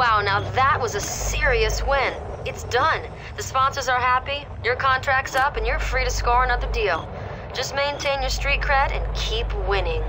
Wow, now that was a serious win. It's done. The sponsors are happy, your contract's up, and you're free to score another deal. Just maintain your street cred and keep winning.